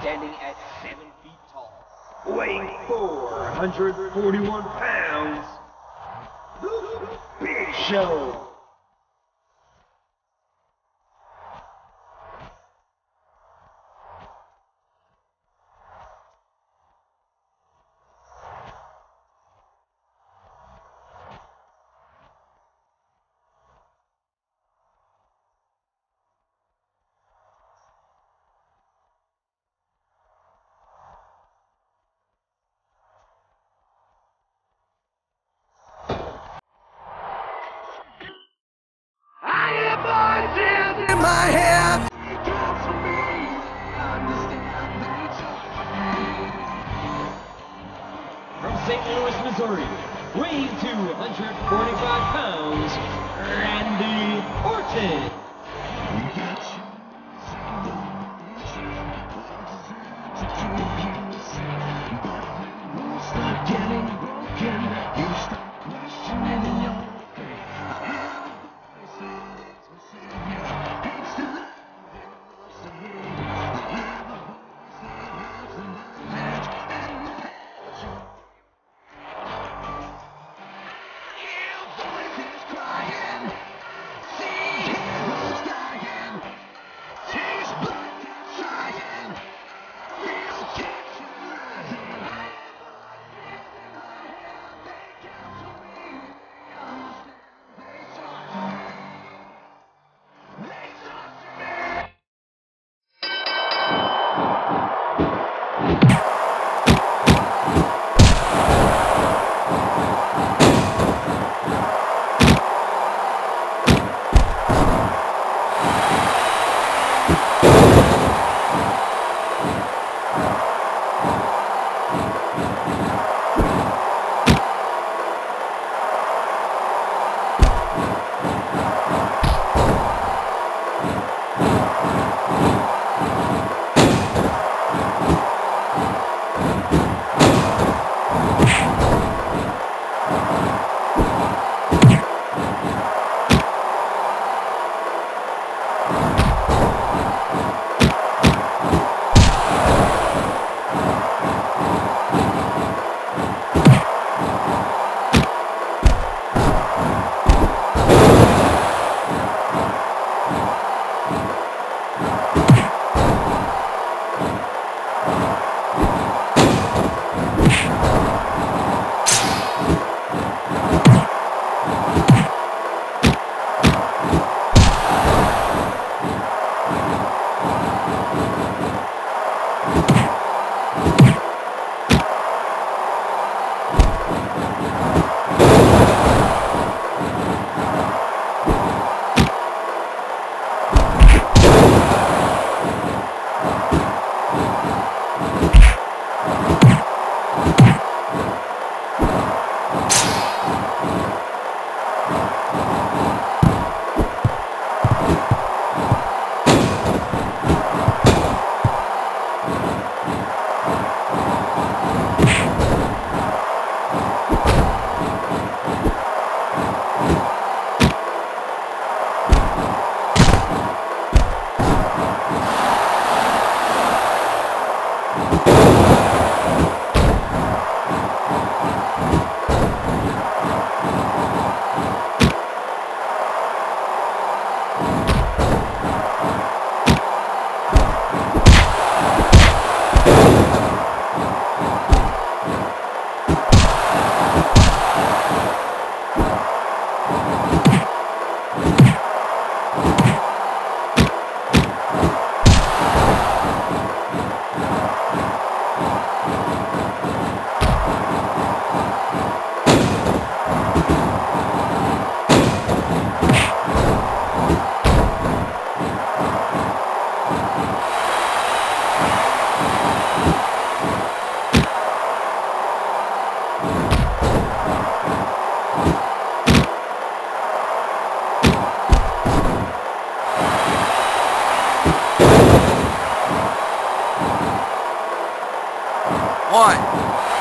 Standing at seven feet tall. weighing 441 pounds, Big Show. Missouri, weighing 245 pounds, Randy Orton.